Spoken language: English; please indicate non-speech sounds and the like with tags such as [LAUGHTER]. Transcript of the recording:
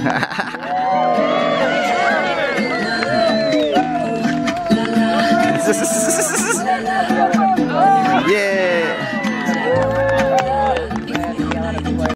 [LAUGHS] [LAUGHS] yeah.